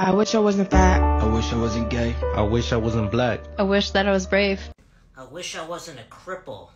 I wish I wasn't fat. I wish I wasn't gay. I wish I wasn't black. I wish that I was brave. I wish I wasn't a cripple.